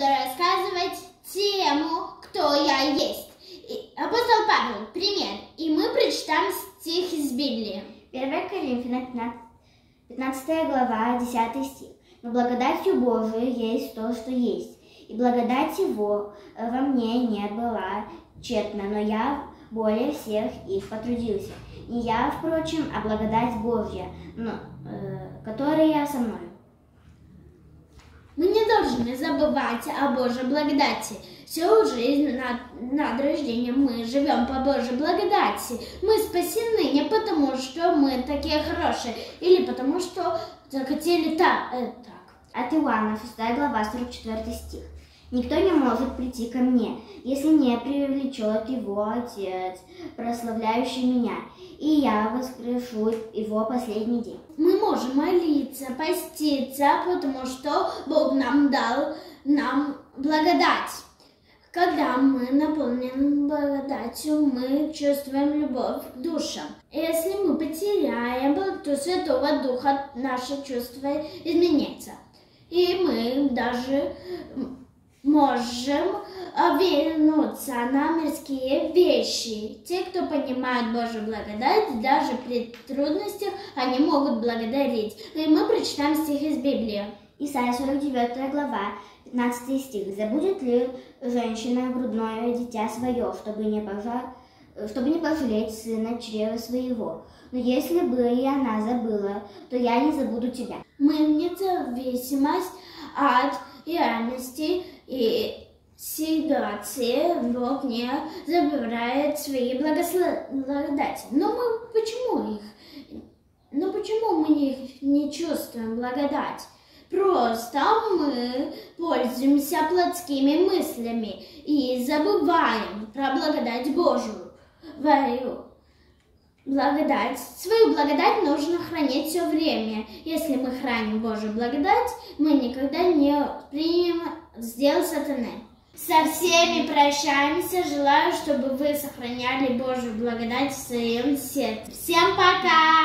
буду рассказывать тему, кто я есть. И апостол Павел, пример. И мы прочитаем стих из Библии. 1 Коринфянам 15 глава, 10 стих. Но благодатью Божией есть то, что есть. И благодать Его э, во мне не была тщетна, но я более всех их потрудился. Не я, впрочем, а благодать Божья, но, э, которая со мной. Забывать о Божьей благодати. Всю жизнь над, над рождением мы живем по Божьей благодати. Мы спасены не потому, что мы такие хорошие, или потому, что захотели так. Э, так. От Иоанна, 6 глава, 44 стих. Никто не может прийти ко мне, если не привлечет его Отец, прославляющий меня, и я воскрешу его последний день. Мы можем молиться, поститься, потому что Бог нам дал нам благодать. Когда мы наполнены благодатью, мы чувствуем любовь к душам. Если мы потеряем то Святого Духа, наше чувство изменится. И мы даже можем вернуться на мирские вещи. Те, кто понимает Божью благодать, даже при трудностях, они могут благодарить. И мы прочитаем стих из Библии. Исайя 49 глава, 15 стих. «Забудет ли женщина грудное дитя свое, чтобы не, пожа... чтобы не пожалеть сына чрева своего? Но если бы и она забыла, то я не забуду тебя». Мы вне зависимость от реальности и ситуации Бог не забирает свои благодати. Но мы почему их? Но почему мы их не чувствуем благодать? Просто мы пользуемся плотскими мыслями и забываем про благодать Божию. Вою. Благодать. Свою благодать нужно хранить все время. Если мы храним Божью благодать, мы никогда не примем сделал сатаны. Со всеми прощаемся. Желаю, чтобы вы сохраняли Божью благодать в своем сердце. Всем пока!